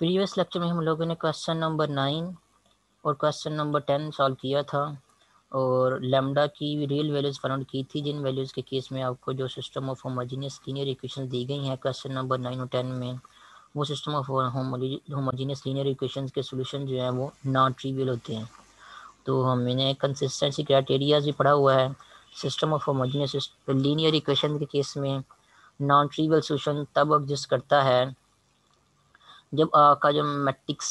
Previous lecture میں ہم لوگوں نے کوشچن نمبر نائن اور کوشچن نمبر ٹین سالو کیا تھا اور لیمڈا کی ریئل ویلیوز فاؤنڈ کی تھی، جن ویلیوز کے کیس میں آپ کو جو system of homogeneous linear equation دی گئی ہیں کوشچن نمبر نائن اور ٹین میں، وہ system of homogeneous linear equations کے سولوشن جو ہیں وہ نان ٹریویل ہوتے ہیں۔ تو ہم نے کنسسٹنسی کرائٹیریاز بھی پڑھا ہوا ہے۔ System of homogeneous linear equation کے کیس میں نان ٹریویل سولوشن تب ایگزسٹ کرتا ہے جب آ کا جو میٹرکس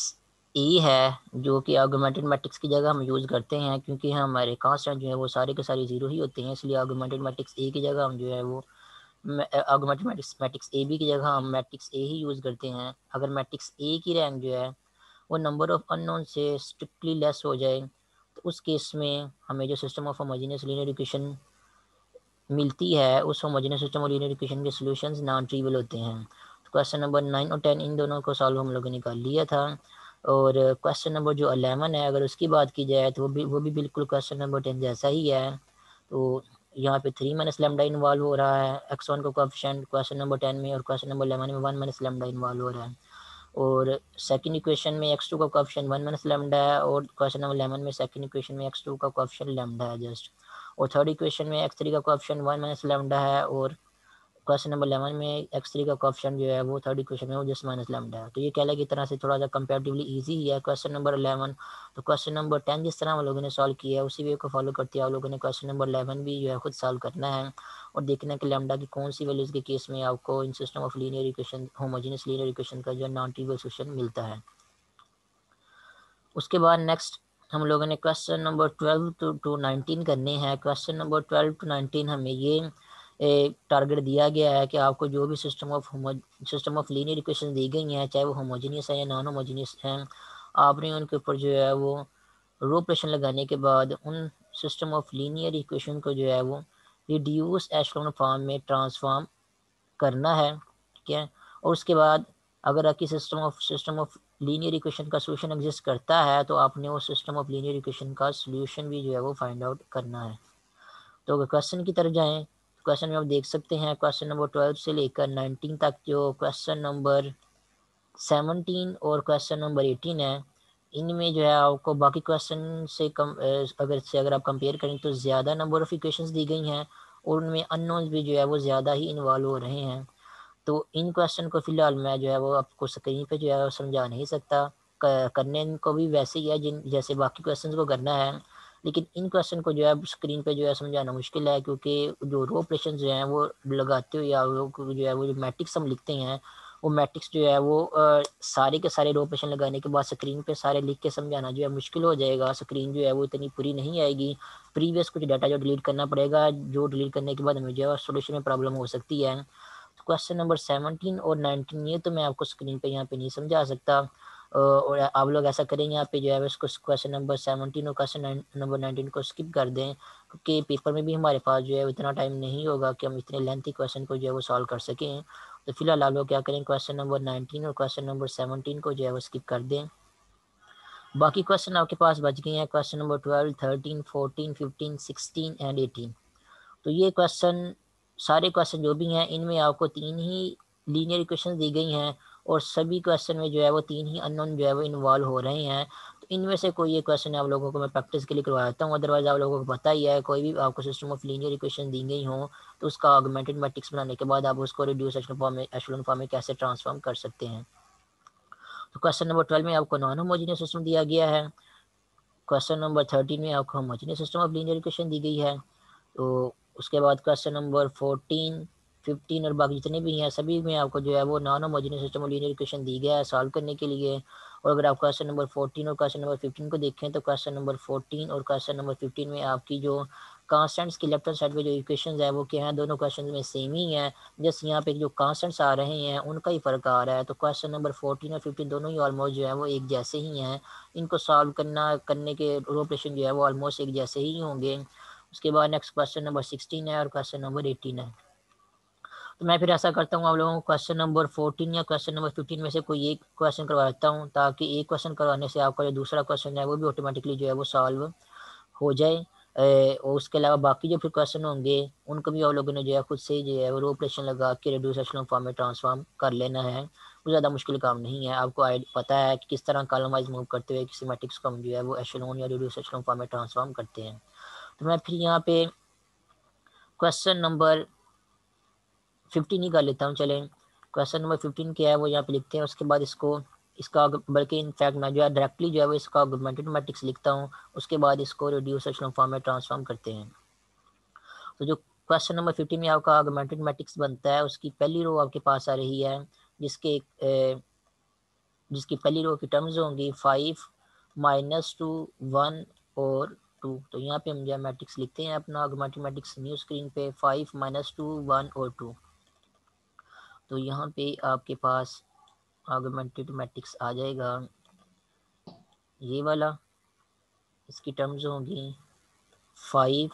ای ہے، جو کہ آگومنٹڈ میٹرکس کی جگہ ہم یوز کرتے ہیں، کیونکہ ہمارے کانسٹنٹ جو ہے وہ سارے کے سارے زیرو ہی ہوتے ہیں، اس لیے آگومنٹڈ میٹرکس اے کی جگہ ہم جو ہے وہ augmented matrix matrix A B کی جگہ ہم میٹرکس اے ہی یوز کرتے ہیں۔ اگر میٹرکس اے کی رینک جو ہے، وہ نمبر آف ان نون سے اسٹرکٹلی لیس ہو جائے، تو اس کیس میں ہمیں جو system of homogeneous linear equation ملتی ہے، اس homogeneous system of linear equation کے سولوشنز نان ٹریول ہوتے ہیں۔ کوشچن نمبر نائن اور ٹین ان دونوں کو سالو ہم لوگوں نے نکال لیا تھا۔ اور کوشچن نمبر جو الیون ہے، اگر اس کی بات کی جائے تو وہ بھی وہ بھی بالکل کوشچن نمبر ٹین جیسا ہی ہے۔ تو یہاں پہ تھری مائنس لیمڈا انوالو ہو رہا ہے۔ ایکس ون کو کوفیشنٹ کوشچن نمبر ٹین میں اور کوشچن نمبر الیون میں ون مائنس لیمڈا انوالو ہو رہا ہے۔ اور سیکنڈ ایکویشن میں ایکس ٹو کا کوفیشن ون مائنس لیمڈا ہے اور کوشچن نمبر الیون میں سیکنڈ ایکویشن میں ایکس ٹو کا کوفیشن لیمڈا ہے جسٹ اور تھرڈ ایکویشن میں ایکس تھری کا کوفیشن ون مائنس لیمڈا ہے اور کوشچن نمبر الیون میں ایکس تھری کا کوپشن جو ہے وہ تھرڈ ایکویشن میں وہ جس مائنس لیمڈا ہے۔ تو یہ کہہ کی طرح سے تھوڑا سا کمپیریٹیولی ایزی ہی ہے کوشچن نمبر الیون تو کوشچن نمبر ٹین جس طرح ہم لوگوں نے سالو کیا ہے اسی وے کو فالو کرتے ہیں آپ لوگوں نے کوشچن نمبر الیون بھی جو ہے خود سالو کرنا ہے اور دیکھنا کہ لیمڈا کی کون سی ویلیوز کے کیس میں آپ کو ان system of linear equation homogeneous linear equation کا جو نان ٹریول سولوشن ملتا ہے۔ اس کے بعد نیکسٹ ہم لوگوں نے question number twelve to nineteen کرنے ہیں۔ Question number twelve to nineteen ہمیں یہ ٹارگیٹ دیا گیا ہے کہ آپ کو جو بھی system of system of linear equation دی گئی ہیں، چاہے وہ ہوموجینس ہیں یا نان ہوموجینس ہیں، آپ نے ان کے اوپر جو ہے وہ رو پریشن لگانے کے بعد ان سسٹم آف لینئر ایکویشن کو جو ہے وہ ریڈیوس ایشلون فارم میں ٹرانسفارم کرنا ہے، ٹھیک ہے؟ اور اس کے بعد اگر آپ کی system of system of linear equation کا سولوشن ایگزسٹ کرتا ہے تو آپ نے وہ سسٹم آف لینئر ایکویشن کا سولوشن بھی جو ہے وہ فائنڈ آؤٹ کرنا ہے۔ تو اگر کوشچن کی طرف جائیں کوشچن میں آپ دیکھ سکتے ہیں۔ کوشچن نمبر ٹویلو سے لے کر نائنٹین تک جو کوشچن نمبر سیونٹین اور کوشچن نمبر ایٹین ہے ان میں جو ہے آپ کو باقی کوشچن سے کم، اگر سے اگر آپ کمپیئر کریں تو زیادہ نمبر آف ایکویشنز دی گئی ہیں اور ان میں ان نونز بھی جو ہے وہ زیادہ ہی انوالو ہو رہے ہیں۔ تو ان کوشچن کو فی الحال میں جو ہے وہ آپ کو اسکرین پہ جو ہے وہ سمجھا نہیں سکتا۔ کرنے کو بھی ویسے ہی ہے جن، جیسے باقی کوشچنز کو کرنا ہے۔ لیکن ان کوشچن کو جو ہے اسکرین پہ جو ہے سمجھانا مشکل ہے کیونکہ جو رو آپریشن جو ہیں وہ لگاتے ہوئے یا جو ہے وہ جو میٹرکس ہم لکھتے ہیں، وہ میٹرکس جو ہے وہ سارے کے سارے رو آپریشن لگانے کے بعد اسکرین پہ سارے لکھ کے سمجھانا جو ہے مشکل ہو جائے گا۔ اسکرین جو ہے وہ اتنی پوری نہیں آئے گی۔ پریویس کچھ ڈیٹا جو ڈیلیٹ کرنا پڑے گا، جو ڈیلیٹ کرنے کے بعد ہمیں جو ہے سولوشن میں پرابلم ہو سکتی ہے۔ کوشچن نمبر سیونٹین اور نائنٹین یہ تو میں آپ کو اسکرین پہ یہاں پہ نہیں سمجھا سکتا۔ اور آپ لوگ ایسا کریں یہاں پہ جو ہے، اس کو کوشچن نمبر سیونٹین اور کوشچن نمبر نائنٹین کو اسکپ کر دیں، کیونکہ پیپر میں بھی ہمارے پاس جو ہے اتنا ٹائم نہیں ہوگا کہ ہم اتنے لینتھی کوشچن کو جو ہے وہ سالو کر سکیں۔ تو فی الحال آپ لوگ کیا کریں کوشچن نمبر نائنٹین اور کوشچن نمبر سیونٹین کو جو ہے وہ اسکپ کر دیں۔ باقی کوشچن آپ کے پاس بچ گئے ہیں question number twelve thirteen fourteen fifteen sixteen and eighteen تو یہ کوشچن سارے کوشچن جو بھی ہیں، ان میں آپ کو تین ہی لینئر ایکویشن دی گئی ہیں۔ اور سبھی کوشچن میں جو ہے وہ تین ہی ان جو ہے وہ انوالو ہو رہے ہیں۔ تو ان میں سے کوئی ایک کوشچن آپ لوگوں کو میں پریکٹس کے لیے کرواتا ہوں۔ ادروائز آپ لوگوں کو پتہ ہی ہے، کوئی بھی آپ کو سسٹم آف لینئر ایکویشن دی گئی ہوں، تو اس کا آگمنٹڈ میٹرکس بنانے کے بعد آپ اس کو ریڈیوس ایشلون فارم میں فارم میں کیسے ٹرانسفارم کر سکتے ہیں۔ تو کوشچن نمبر ٹویلو میں آپ کو نان ہوموجینس سسٹم دیا گیا ہے۔ کوشچن نمبر تھرٹین میں آپ کو homogeneous system of linear equation دی گئی ہے۔ تو اس کے بعد کوشچن نمبر فورٹین ففٹین اور باقی جتنے بھی ہیں، سبھی میں آپ کو جو ہے وہ non homogeneous system of linear equation دی گیا ہے سالو کرنے کے لیے۔ اور اگر آپ کوشچن نمبر فورٹین اور کوشچن نمبر ففٹین کو دیکھیں تو کوشچن نمبر فورٹین اور کوشچن نمبر ففٹین میں آپ کی جو کانسٹنٹس کی لیفٹ ہینڈ سائڈ پہ جو ایکویشنز ہیں وہ کیا ہیں؟ دونوں کوشچن میں سیم ہی ہیں۔ جس یہاں پہ جو کانسٹنٹس آ رہے ہیں، ان کا ہی فرق آ رہا ہے۔ تو کوشچن نمبر فورٹین اور ففٹین دونوں ہی آلموسٹ جو ہے وہ ایک جیسے ہی ہیں۔ ان کو سالو کرنا، کرنے کے روپریشن جو ہے وہ آلموسٹ ایک جیسے ہی ہوں گے۔ اس کے بعد نیکسٹ کوشچن نمبر سکسٹین ہے اور کوشچن نمبر ایٹین ہے۔ تو میں پھر ایسا کرتا ہوں، آپ لوگوں کو کوشچن نمبر فورٹین یا کوشچن نمبر ففٹین میں سے کوئی ایک کوشچن کروا دیتا ہوں، تاکہ ایک کوشچن کروانے سے آپ کا جو دوسرا کوشچن ہے وہ بھی آٹومیٹکلی جو ہے وہ سالو ہو جائے۔ اور اس کے علاوہ باقی جو پھر کوشچن ہوں گے، ان کو بھی آپ لوگوں نے جو ہے خود سے جو ہے وہ روپریشن لگا کے ریڈیوس ایشلون فارم میں ٹرانسفارم کر لینا ہے۔ وہ زیادہ مشکل کام نہیں ہے۔ آپ کو پتہ ہے کہ کس طرح کالم وائز موو کرتے ہوئے کسی میٹرکس کو ہم جو ہے وہ ایشلون یا ریڈیوس ایشلون فارم میں ٹرانسفارم کرتے ہیں۔ تو میں پھر یہاں پہ کوشچن نمبر ففٹین ہی کر لیتا ہوں، چلیں۔ کوشچن نمبر ففٹین کیا ہے؟ وہ یہاں پہ لکھتے ہیں۔ اس کے بعد اس کو، اس کا بلکہ ان فیکٹ میں جو ہے ڈائریکٹلی جو ہے وہ اس کا آگمنٹڈ میٹرکس لکھتا ہوں۔ اس کے بعد اس کو ریڈیوس ایشلون فارم میں ٹرانسفارم کرتے ہیں۔ تو جو کوشچن نمبر ففٹین میں آپ کا آگمنٹڈ میٹرکس بنتا ہے، اس کی پہلی رو آپ کے پاس آ رہی ہے۔ جس کے جس کی پہلی رو کی ٹرمز ہوں گی فائیو مائنس ٹو ون اور ٹو تو یہاں پہ ہم جو ہے میٹرکس لکھتے ہیں، اپنا آگمنٹڈ میٹرکس نیو اسکرین پہ فائیو مائنس ٹو ون اور ٹو تو یہاں پہ آپ کے پاس آگمنٹڈ میٹرکس آ جائے گا۔ یہ والا، اس کی ٹرمز ہوں گی فائیو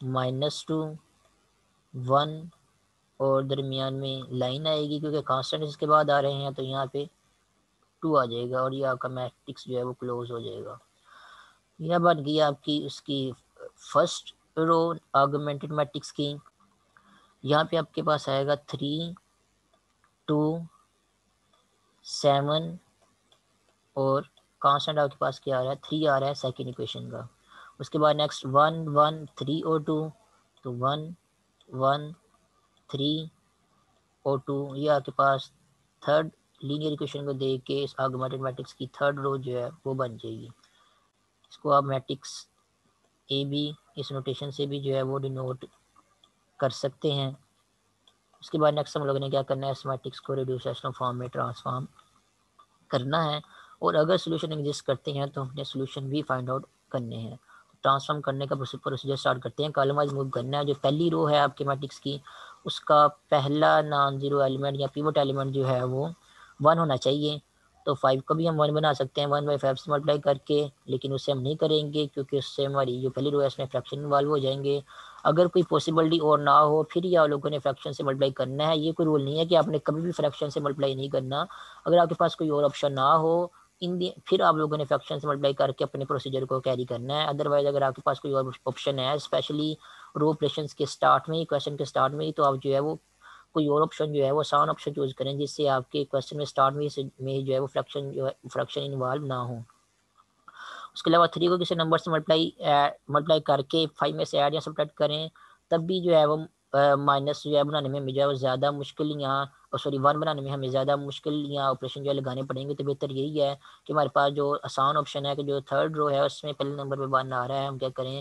مائنس ٹو ون اور درمیان میں لائن آئے گی کیونکہ کانسٹنٹ اس کے بعد آ رہے ہیں، تو یہاں پہ ٹو آ جائے گا اور یہ آپ کا میٹرکس جو ہے وہ کلوز ہو جائے گا۔ یہ بن گئی آپ کی اس کی فرسٹ رو آگمنٹڈ میٹرکس کی۔ یہاں پہ آپ کے پاس آئے گا تھری، ٹو، سیون اور کانسٹنٹ آپ کے پاس کیا آ رہا ہے؟ تھری آ رہا ہے سیکنڈ ایکویشن کا۔ اس کے بعد نیکسٹ ون ون تھری اور ٹو تو ون ون تھری اور ٹو یہ آپ کے پاس تھرڈ لینئر ایکویشن کو دیکھ کے اس آگمنٹڈ میٹرکس کی تھرڈ رو جو ہے وہ بن جائے گی۔ اس کو آپ میٹرکس اے بی اس نوٹیشن سے بھی جو ہے وہ ڈینوٹ کر سکتے ہیں۔ اس کے بعد نیکسٹ ہم لوگوں نے کیا کرنا ہے؟ اس میٹرکس کو ریڈیوس ایشنل فارم میں ٹرانسفارم کرنا ہے۔ اور اگر سولوشن ایگزسٹ کرتے ہیں تو ہم نے سولوشن بھی فائنڈ آؤٹ کرنے ہیں۔ ٹرانسفارم کرنے کا پروسیجر سٹارٹ کرتے ہیں۔ کالم وائز موو کرنا ہے۔ جو پہلی رو ہے آپ کے میٹرکس کی، اس کا پہلا نان زیرو ایلیمنٹ یا پیوٹ ایلیمنٹ جو ہے وہ ون ہونا چاہیے۔ تو فائیو کو بھی ہم ون بنا سکتے ہیں۔ ون بائی فائیو سے ملٹیپلائی کر کے، لیکن اسے ہم نہیں کریں گے کیونکہ اس سے ہماری جو پہلی رو ہے اس میں فریکشن انوالو ہو جائیں گے۔ اگر کوئی پاسبلٹی اور نہ ہو، پھر یا لوگوں نے فریکشن سے ملٹیپلائی کرنا ہے۔ یہ کوئی رول نہیں ہے کہ آپ نے کبھی بھی فریکشن سے ملٹیپلائی نہیں کرنا۔ اگر آپ کے پاس کوئی اور آپشن نہ ہو، ان دی پھر آپ لوگوں نے فریکشن سے ملٹیپلائی کر کے اپنے پروسیجر کو کیری کرنا ہے۔ ادروائز اگر آپ کے پاس کوئی اور آپشن ہے اسپیشلی رو آپریشنس کے اسٹارٹ میں ہی کوشچن کے اسٹارٹ میں ہی تو آپ جو ہے وہ کوئی اور آپشن جو ہے وہ آسان آپشن چوز کریں، جس سے آپ کے کوشچن میں اسٹارٹ میں میں جو ہے وہ فریکشن جو ہے فریکشن انوالو نہ ہو اس کے علاوہ تھری کو کسی نمبر سے ملٹیپلائی ملٹیپلائی کر کے فائیو میں سے ایڈ یا سبٹریکٹ کریں، تب بھی جو ہے وہ مائنس جو ہے بنانے میں ہمیں جو ہے وہ زیادہ مشکل یا سوری ون بنانے میں ہمیں زیادہ مشکل یا آپریشن جو ہے لگانے پڑیں گے، تو بہتر یہی ہے کہ ہمارے پاس جو آسان آپشن ہے کہ جو تھرڈ رو ہے، اس میں پہلے نمبر پہ ون آ رہا ہے، ہم کیا کریں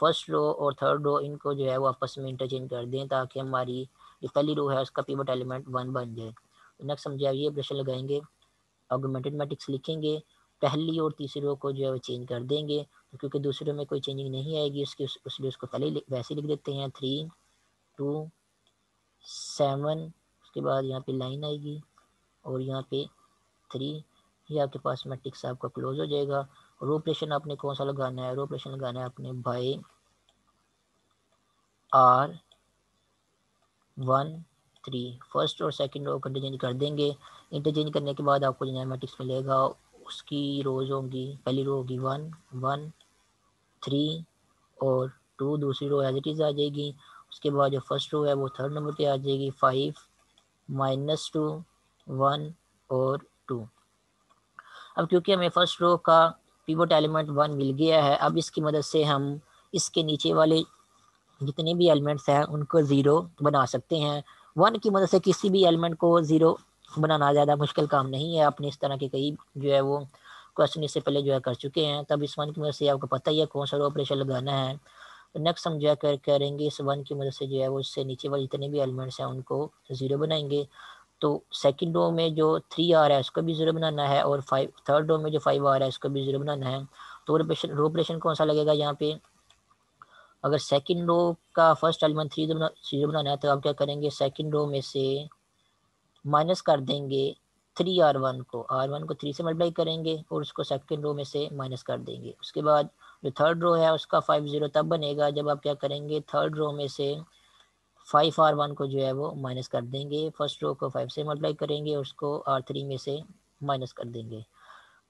فرسٹ رو اور تھرڈ رو ان کو جو ہے وہ آپس میں انٹرچینج کر دیں تاکہ ہماری جو پہلی رو ہے، اس کا پیوٹ ایلیمنٹ ون بن جائے۔ نیکسٹ ہم جو ہے یہ آپریشن لگائیں گے آگومنٹڈ میٹرکس لکھیں گے۔ پہلی اور تیسری رو کو جو ہے وہ چینج کر دیں گے کیونکہ دوسرے رو میں کوئی چینجنگ نہیں آئے گی، اس کے اس لیے اس کو پہلے ویسے لکھ دیتے ہیں۔ تھری ٹو سیون اس کے بعد یہاں پہ لائن آئے گی اور یہاں پہ تھری یہ آپ کے پاس میٹرکس آپ کا کلوز ہو جائے گا۔ رو آپریشن آپ نے کون سا لگانا ہے؟ رو آپریشن لگانا ہے آپ نے by R one three first اور سیکنڈ رو انٹرچینج کر دیں گے۔ انٹرچینج کرنے کے بعد آپ کو جو ہے میٹرکس ملے گا اس کی روز ہوں گی پہلی رو ہوگی ون ون تھری اور ٹو دوسری رو ایز اٹ از آ جائے گی۔ اس کے بعد جو فرسٹ رو ہے وہ تھرڈ نمبر پہ آ جائے گی فائیو مائنس ٹو ون اور ٹو اب کیونکہ ہمیں فرسٹ رو کا پیوٹ ایلیمنٹ ون مل گیا ہے، اب اس کی مدد سے ہم اس کے نیچے والے جتنے بھی ایلیمنٹس ہیں ان کو زیرو بنا سکتے ہیں۔ ون کی مدد سے کسی بھی ایلیمنٹ کو زیرو بنانا زیادہ مشکل کام نہیں ہے۔ آپ نے اس طرح کے کئی جو ہے وہ کوشچن اس سے پہلے جو ہے کر چکے ہیں۔ تب اس ون کی مدد سے آپ کو پتہ ہی ہے کون سا رو آپریشن لگانا ہے۔ نیکسٹ ہم جو ہے کریں گے اس ون کی مدد سے جو ہے وہ اس سے نیچے والے جتنے بھی ایلیمنٹس ہیں ان کو زیرو بنائیں گے۔ تو سیکنڈ رو میں جو تھری آ رہا ہے اس کو بھی زیرو بنانا ہے اور فائیو تھرڈ رو میں جو فائیو آ رہا ہے اس کو بھی زیرو بنانا ہے۔ تو رو آپریشن کون سا لگے گا یہاں پہ؟ اگر سیکنڈ رو کا فرسٹ ایلیمنٹ تھری زیرو بنانا ہے تو آپ کیا کریں گے؟ سیکنڈ رو میں سے مائنس کر دیں گے تھری آر ون کو. آر ون کو تھری سے ملٹیپلائی کریں گے اور اس کو سیکنڈ رو میں سے مائنس کر دیں گے. اس کے بعد جو تھرڈ رو ہے اس کا فائیو زیرو تب بنے گا جب آپ کیا کریں گے تھرڈ رو میں سے فائیو آر ون کو جو ہے وہ مائنس کر دیں گے. فرسٹ رو کو فائیو سے ملٹیپلائی کریں گے اور اس کو آر تھری میں سے مائنس کر دیں گے.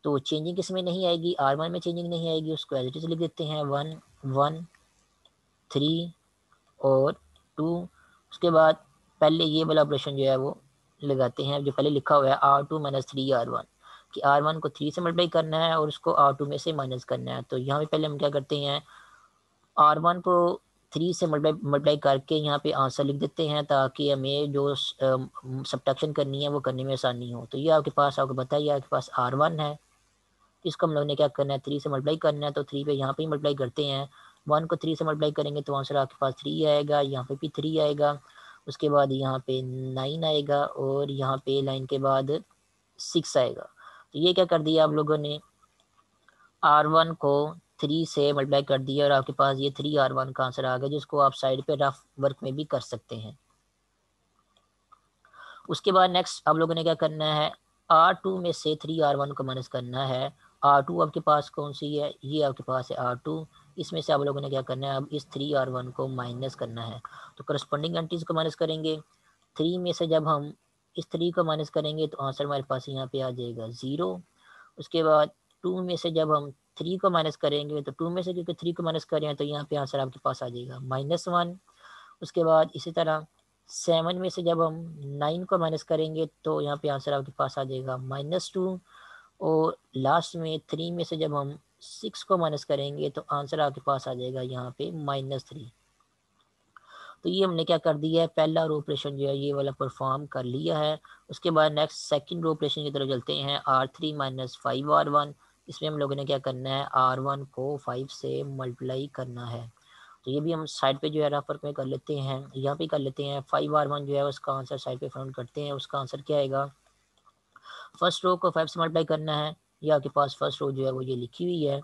تو چینجنگ اس میں نہیں آئے گی؟ آر ون میں چینجنگ نہیں آئے گی. اس کو ایز اٹ از لکھ دیتے ہیں ون ون تھری اور ٹو اس کے بعد پہلے یہ والا آپریشن جو ہے وہ لگاتے ہیں۔ جو پہلے لکھا ہوا ہے R two minus three R one کہ آر ون کو تھری سے ملٹیپلائی کرنا ہے اور اس کو آر ٹو میں سے مائنس کرنا ہے۔ تو یہاں پہ پہلے ہم کیا کرتے ہیں آر ون کو تھری سے ملٹیپلائی کر کے یہاں پہ آنسر لکھ دیتے ہیں تاکہ ہمیں جو سبٹیکشن کرنی ہے وہ کرنے میں آسانی ہو۔ تو یہ آپ کے پاس، آپ کو بتائیے آپ کے پاس آر ون ہے۔ اس کو ہم لوگ نے کیا کرنا ہے تھری سے ملٹیپلائی کرنا ہے۔ تو تھری پہ یہاں پہ ہی ملٹیپلائی کرتے ہیں۔ ون کو تھری سے ملٹیپلائی کریں گے تو آنسر آپ کے پاس تھری آئے گا، یہاں پہ بھی تھری آئے گا۔ اس کے بعد یہاں پہ نائن آئے گا اور یہاں پہ لائن کے بعد سکس آئے گا۔ تو یہ کیا کر دیا آپ لوگوں نے؟ آر ون کو تھری سے ملٹیپلائی کر دیا اور آپ کے پاس یہ تھری آر ون کا آنسر آ گیا، جس کو آپ سائڈ پہ رف ورک میں بھی کر سکتے ہیں۔ اس کے بعد نیکسٹ آپ لوگوں نے کیا کرنا ہے؟ آر ٹو میں سے تھری آر ون کو مائنس کرنا ہے۔ آر ٹو آپ کے پاس کون سی ہے؟ یہ آپ کے پاس ہے آر ٹو اس میں سے آپ لوگوں نے کیا کرنا ہے؟ اب اس تھری آر ون کو مائنس کرنا ہے۔ تو کرسپونڈنگ انٹیز کو مائنس کریں گے۔ تھری میں سے جب ہم اس تھری کو مائنس کریں گے تو آنسر ہمارے پاس یہاں پہ آ جائے گا زیرو اس کے بعد ٹو میں سے جب ہم تھری کو مائنس کریں گے تو ٹو میں سے کیونکہ تھری کو مائنس کریں تو یہاں پہ آنسر آپ کے پاس آ جائے گا۔ مائنس ون اس کے بعد اسی طرح سیون میں سے جب ہم نائن کو مائنس کریں گے تو یہاں پہ آنسر آپ کے پاس آ جائے گا۔ مائنس ٹو اور لاسٹ میں تھری میں سے جب ہم سکس کو مائنس کریں گے تو آنسر آپ کے پاس آ جائے گا یہاں پہ مائنس تھری تو یہ ہم نے کیا کر دیا ہے؟ پہلا رو آپریشن جو ہے یہ والا پرفارم کر لیا ہے۔ اس کے بعد نیکسٹ سیکنڈ رو آپریشن کی طرف چلتے ہیں۔ R three minus five R one اس میں ہم لوگوں نے کیا کرنا ہے؟ آر ون کو فائیو سے ملٹیپلائی کرنا ہے۔ تو یہ بھی ہم سائڈ پہ جو ہے رفر میں کر لیتے ہیں۔ یہاں پہ کر لیتے ہیں۔ فائیو آر ون جو ہے اس کا آنسر سائڈ پہ فراؤنڈ کرتے ہیں۔ اس کا آنسر کیا آئے گا؟ فرسٹ رو کو فائیو سے ملٹیپلائی کرنا ہے۔ یہ آپ کے پاس فرسٹ رو جو ہے وہ یہ لکھی ہوئی ہے۔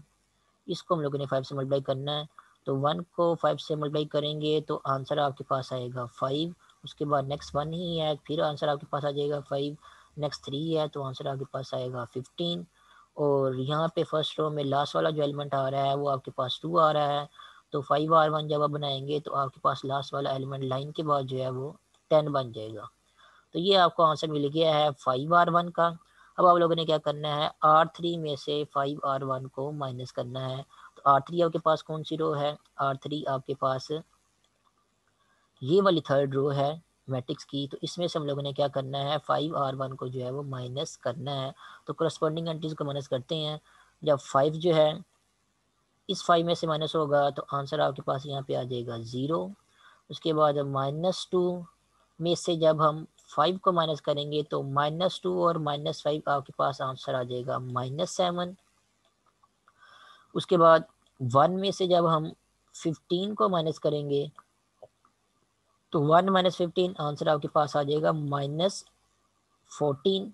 اس کو ہم لوگوں نے فائیو سے ملٹیپلائی کرنا ہے۔ تو ون کو فائیو سے ملٹیپلائی کریں گے تو آنسر آپ کے پاس آئے گا فائیو اس کے بعد نیکسٹ ون ہی ہے، پھر آنسر آپ کے پاس آ جائے گا فائیو نیکسٹ تھری ہے تو آنسر آپ کے پاس آئے گا ففٹین اور یہاں پہ فرسٹ رو میں لاسٹ والا جو ایلیمنٹ آ رہا ہے وہ آپ کے پاس ٹو آ رہا ہے۔ تو فائیو آر ون جب آپ بنائیں گے تو آپ کے پاس لاسٹ والا ایلیمنٹ لائن کے بعد جو ہے وہ ٹین بن جائے گا۔ تو یہ آپ کو آنسر مل گیا ہے فائیو آر ون کا۔ اب آپ لوگوں نے کیا کرنا ہے؟ آر تھری میں سے فائیو آر ون کو مائنس کرنا ہے۔ تو آر تھری آپ کے پاس کون سی رو ہے؟ آر تھری آپ کے پاس یہ والی تھرڈ رو ہے میٹرکس کی۔ تو اس میں سے ہم لوگوں نے کیا کرنا ہے؟ فائیو آر ون کو جو ہے وہ مائنس کرنا ہے۔ تو کرسپونڈنگ انٹیز کو مائنس کرتے ہیں۔ جب فائیو جو ہے اس فائیو میں سے مائنس ہوگا تو آنسر آپ کے پاس یہاں پہ آ جائے گا زیرو اس کے بعد مائنس ٹو میں سے جب ہم فائیو کو مائنس کریں گے تو مائنس ٹو اور مائنس فائیو آپ کے پاس آنسر آ جائے گا. مائنس سیون اس کے بعد ون میں سے جب ہم ففٹین کو مائنس کریں گے تو ون مائنس ففٹین آنسر آپ کے پاس آ جائے گا. مائنس فورٹین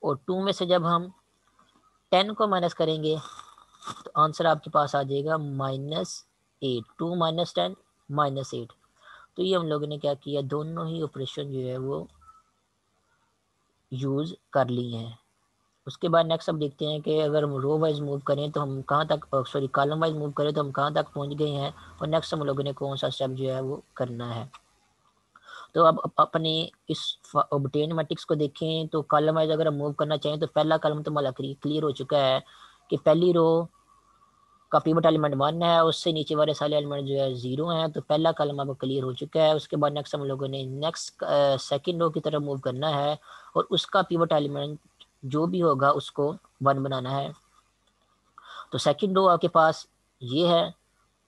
اور ٹو میں سے جب ہم ٹین کو مائنس کریں گے تو آنسر آپ کے پاس آ جائے گا. Minus eight two minus ten minus eight تو یہ ہم لوگوں نے کیا کیا، دونوں ہی آپریشن جو ہے وہ یوز کر لی ہیں۔ اس کے بعد نیکسٹ ہم دیکھتے ہیں کہ اگر ہم رو وائز موو کریں تو ہم کہاں تک سوری کالم وائز موو کریں تو ہم کہاں تک پہنچ گئے ہیں اور نیکسٹ ہم لوگوں نے کون سا اسٹیپ جو ہے وہ کرنا ہے۔ تو اب اپنے اس اوبٹین میٹرکس کو دیکھیں تو کالم وائز اگر ہم موو کرنا چاہیں تو پہلا کالم تو مالا کلیئر ہو چکا ہے کہ پہلی رو کا پیوٹ ایلیمنٹ ون ہے، اس سے نیچے والے سارے ایلیمنٹ جو ہے زیرو ہیں، تو پہلا کالم اب کلیئر ہو چکا ہے۔ اس کے بعد نیکسٹ ہم لوگوں نے نیکسٹ سیکنڈ رو کی طرف موو کرنا ہے اور اس کا پیوٹ ایلیمنٹ جو بھی ہوگا اس کو ون بنانا ہے۔ تو سیکنڈ رو آپ کے پاس یہ ہے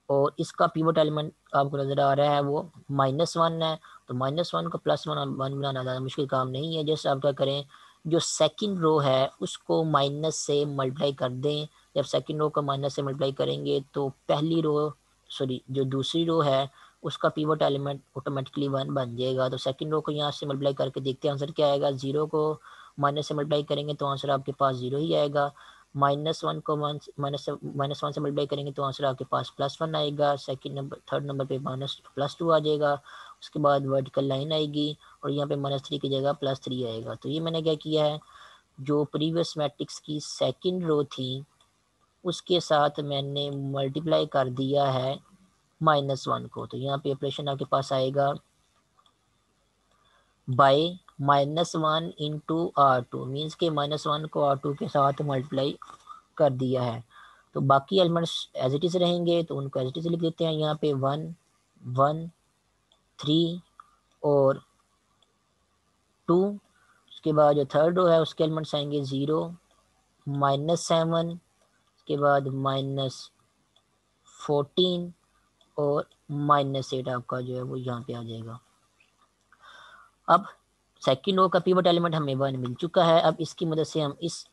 اور اس کا پیوٹ ایلیمنٹ آپ کو نظر آ رہا ہے، وہ مائنس ون ہے۔ تو مائنس ون کو پلس ون ون بنانا زیادہ مشکل کام نہیں ہے۔ جیسے آپ کیا کریں، جو سیکنڈ رو ہے، اس کو مائنس سے ملٹیپلائی کر دیں۔ جب سیکنڈ رو کو مائنس سے ملٹیپلائی کریں گے تو پہلی رو سوری جو دوسری رو ہے، اس کا پیوٹ ایلیمنٹ آٹومیٹکلی ون بن جائے گا۔ تو سیکنڈ رو کو یہاں سے ملٹیپلائی کر کے دیکھتے ہیں آنسر کیا آئے گا؟ زیرو کو مائنس سے ملٹیپلائی کریں گے تو آنسر آپ کے پاس زیرو ہی آئے گا۔ مائنس ون کو مائنس مائنس ون سے ملٹیپلائی کریں گے تو آنسر آپ کے پاس پلس ون آئے گا۔ سیکنڈ نمبر تھرڈ نمبر پہ مائنس پلس ٹو آ جائے گا۔ اس کے بعد ورٹیکل لائن آئے گی اور یہاں پہ مائنس تھری کی جگہ پلس تھری آئے گا۔ تو یہ میں نے کیا کیا ہے، جو پریویس میٹرکس کی سیکنڈ رو تھی اس کے ساتھ میں نے ملٹیپلائی کر دیا ہے مائنس ون کو۔ تو یہاں پہ آپریشن آپ کے پاس آئے گا۔ By minus one into R two means کہ مائنس ون کو آر ٹو کے ساتھ ملٹیپلائی کر دیا ہے۔ تو باقی ایلیمنٹس ایز اٹ از رہیں گے تو ان کو ایز اٹ از لکھ دیتے ہیں۔ یہاں پہ ون ون تھری اور ٹو اس کے بعد جو تھرڈ رو ہے اس کے ایلیمنٹس آئیں گے زیرو مائنس سیون کے بعد مائنس فورٹین اور مائنس ایٹ آپ کا جو ہے وہ یہاں پہ آ جائے گا۔ اب سیکنڈ رو کا پیوٹ ایلیمنٹ ہمیں ون مل چکا ہے۔ اب اس کی مدد سے ہم اس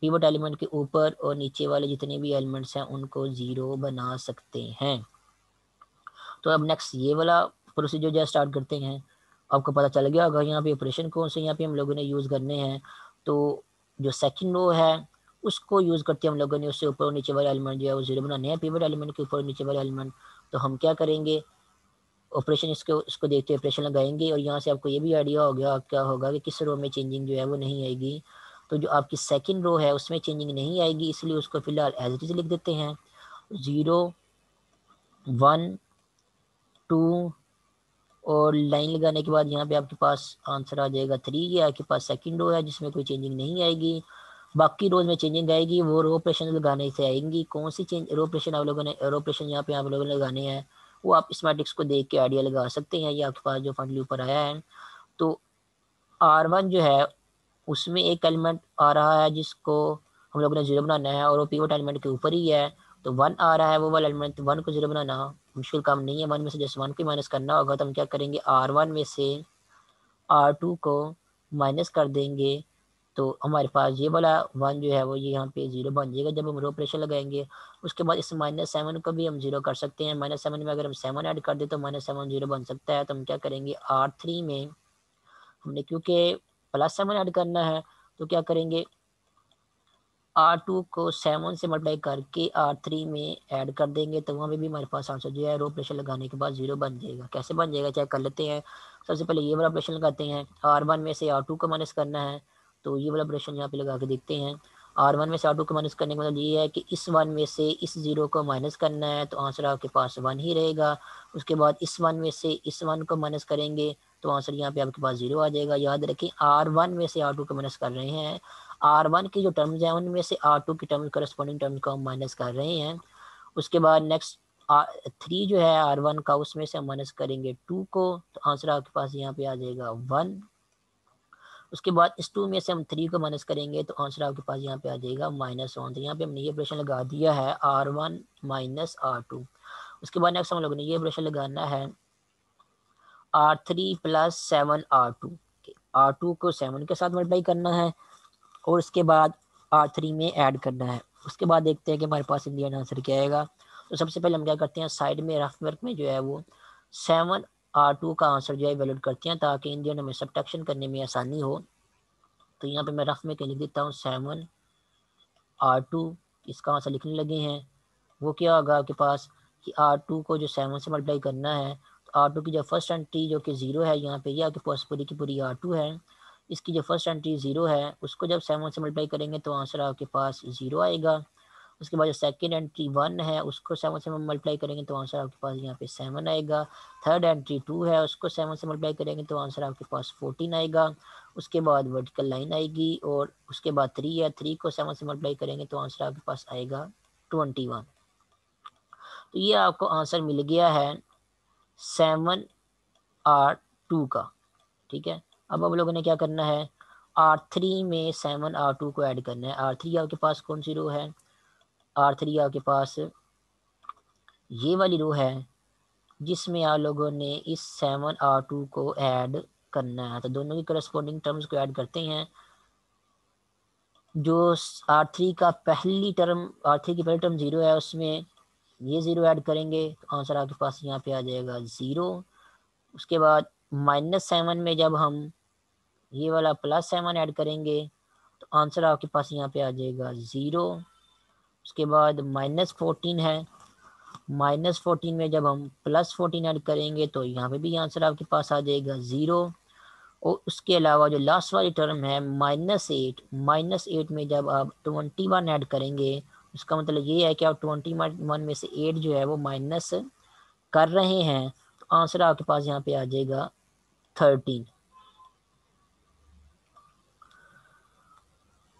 پیوٹ ایلیمنٹ کے اوپر اور نیچے والے جتنے بھی ایلیمنٹس ہیں ان کو زیرو بنا سکتے ہیں۔ تو اب نیکسٹ یہ والا پروسیجر جو ہے اسٹارٹ کرتے ہیں۔ آپ کو پتہ چل گیا ہوگا یہاں پہ آپریشن کون سے یہاں پہ ہم لوگوں نے یوز کرنے ہیں۔ تو جو سیکنڈ رو ہے اس کو یوز کرتے ہم لوگوں نے، اس سے اوپر اور نیچے والے ایلیمنٹ جو ہے وہ زیرو بنانے ہیں پیوٹ ایلیمنٹ کے اوپر اور نیچے والے ایلیمنٹ تو ہم کیا کریں گے؟ آپریشن اس کو اس کو دیکھتے ہوئے آپریشن لگائیں گے اور یہاں سے آپ کو یہ بھی آئیڈیا ہو گیا، کیا ہوگا کہ کس رو میں چینجنگ جو ہے وہ نہیں آئے گی. تو جو آپ کی سیکنڈ رو ہے، اس میں چینجنگ نہیں آئے گی، اس لیے اس کو فی الحال ایز اٹ از لکھ دیتے ہیں. زیرو ون ٹو اور لائن لگانے کے بعد یہاں پہ آپ کے پاس آنسر آ جائے گا تھری یہ آپ کے پاس سیکنڈ رو ہے جس میں کوئی چینجنگ نہیں آئے گی. باقی روز میں چینجنگ آئے گی، وہ رو آپریشن لگانے سے آئیں گی۔ کون سی چینج، رو آپریشن آپ لوگوں نے، رو آپریشن یہاں پہ آپ لوگوں نے لگانے ہیں۔ وہ آپ اس میٹرکس کو دیکھ کے آئیڈیا لگا سکتے ہیں یہ آپ کے پاس جو فنڈلی اوپر آیا ہے۔ تو آر ون جو ہے، اس میں ایک ایلیمنٹ آ رہا ہے جس کو ہم لوگوں نے زیرو بنانا ہے اور وہ پیوٹ ایلیمنٹ کے اوپر ہی ہے۔ تو ون آ رہا ہے وہ والا ایلیمنٹ ون کو زیرو بنانا مشکل کام نہیں ہے۔ ون میں سے جیسے ون کو مائنس کرنا ہوگا تو ہم کیا کریں گے؟ آر ون میں سے آر ٹو کو مائنس کر دیں گے۔ تو ہمارے پاس یہ والا ون جو ہے وہ یہاں پہ زیرو بن جائے گا جب ہم رو پریشر لگائیں گے۔ اس کے بعد اس مائنس سیون کو بھی ہم زیرو کر سکتے ہیں۔ مائنس سیون میں اگر ہم سیون ایڈ کر دیں تو مائنس سیون زیرو بن سکتا ہے۔ تو ہم کیا کریں گے؟ آر تھری میں ہم نے کیونکہ پلس سیون ایڈ کرنا ہے تو کیا کریں گے؟ آر ٹو کو سیون سے ملٹائی کر کے آر تھری میں ایڈ کر دیں گے تو وہاں پہ بھی ہمارے پاس آنسر جو ہے رو پریشر لگانے کے بعد زیرو بن جائے گا۔ کیسے بن جائے گا؟ چیک کر لیتے ہیں۔ سب سے پہلے یہ والا آپریشن لگاتے ہیں۔ آر ون میں سے آر ٹو کو مائنس کرنا ہے۔ تو یہ والا آپریشن یہاں پہ لگا کے دیکھتے ہیں۔ آر ون میں سے آر ٹو کو مائنس کرنے کا مطلب یہ ہے کہ اس ون میں سے اس زیرو کو مائنس کرنا ہے تو آنسر آپ کے پاس ون ہی رہے گا۔ اس کے بعد اس ون میں سے اس ون کو مائنس کریں گے تو آنسر یہاں پہ آپ کے پاس زیرو آ جائے گا۔ یاد رکھیں آر ون میں سے آر ٹو کو مائنس کر رہے ہیں۔ آر ون کی جو ٹرمز ہیں ان میں سے آر ٹو کی ٹرمز کرسپونڈنگ ٹرمز کو ہم مائنس کر رہے ہیں۔ اس کے بعد نیکسٹ تھری جو ہے آر ون کا اس میں سے ہم مائنس کریں گے ٹو کو تو آنسر آپ کے پاس یہاں پہ آ جائے گا ون اس کے بعد اس ٹو میں سے ہم تھری کو مائنس کریں گے تو آنسر آپ کے پاس یہاں پہ آ جائے گا مائنس ون تو یہاں پہ ہم نے یہ آپریشن لگا دیا ہے R one minus R two اس کے بعد نیکسٹ ہم لوگوں نے یہ آپریشن لگانا ہے R three plus seven R two R two کو سیون کے ساتھ ملٹائی کرنا ہے اور اس کے بعد آر تھری میں ایڈ کرنا ہے. اس کے بعد دیکھتے ہیں کہ ہمارے پاس انڈین آنسر کیا آئے گا. تو سب سے پہلے ہم کیا کرتے ہیں سائڈ میں رف ورک میں جو ہے وہ سیون آر ٹو کا آنسر جو ہے ویلڈ کرتے ہیں تاکہ انڈین ہمیں سبٹیکشن کرنے میں آسانی ہو۔ تو یہاں پہ میں رف میں کہ لکھ دیتا ہوں سیون آر ٹو اس کا آنسر لکھنے لگے ہیں۔ وہ کیا ہوگا آپ کے پاس کہ آر ٹو کو جو سیون سے ملٹائی کرنا ہے، تو آر ٹو کی جو فرسٹ انٹری جو کہ زیرو ہے، یہاں پہ یہ آپ کے پاس پوری کی پوری آر ٹو ہے۔ اس کی جو فرسٹ انٹری زیرو ہے، اس کو جب سیون سے ملٹائی کریں گے تو آنسر آپ کے پاس زیرو آئے گا۔ اس کے بعد جو سیکنڈ انٹری ون ہے، اس کو سیون سے ملٹائی کریں گے تو آنسر آپ کے پاس یہاں پہ سیون آئے گا۔ تھرڈ انٹری ٹو ہے، اس کو سیون سے ملٹائی کریں گے تو آنسر آپ کے پاس فورٹین آئے گا۔ اس کے بعد ورٹیکل لائن آئے گی اور اس کے بعد تھری ہے۔ تھری کو سیون سے ملٹائی کریں گے تو آنسر آپ کے پاس آئے گا ٹوینٹی ون تو یہ آپ کو آنسر مل گیا ہے سیون آر ٹو کا۔ ٹھیک ہے؟ اب آپ لوگوں نے کیا کرنا ہے؟ آر تھری میں سیون آر ٹو کو ایڈ کرنا ہے۔ آر تھری آپ کے پاس کون سی رو ہے؟ آر تھری آپ کے پاس۔ یہ والی رو ہے جس میں آپ لوگوں نے اس سیون آر ٹو کو ایڈ کرنا ہے۔ تو دونوں کی کرسپونڈنگ ٹرمز کو ایڈ کرتے ہیں۔ جو آر تھری کا پہلی ٹرم آر تھری کی پہلی ٹرم زیرو ہے، اس میں یہ زیرو ایڈ کریں گے۔ تو آنسر آپ کے پاس یہاں پہ آ جائے گا زیرو اس کے بعد مائنس سیون میں جب ہم یہ والا پلس سیون ایڈ کریں گے، تو آنسر آپ کے پاس یہاں پہ آ جائے گا زیرو اس کے بعد مائنس فورٹین ہے. مائنس فورٹین میں جب ہم پلس فورٹین ایڈ کریں گے تو یہاں پہ بھی آنسر آپ کے پاس آ جائے گا زیرو اور اس کے علاوہ جو لاسٹ والی ٹرم ہے مائنس ایٹ مائنس ایٹ میں جب آپ ٹونٹی ون ایڈ کریں گے، اس کا مطلب یہ ہے کہ آپ ٹونٹی ون میں سے ایٹ جو ہے وہ مائنس کر رہے ہیں، تو آنسر آپ کے پاس یہاں پہ آ جائے گا تھرٹین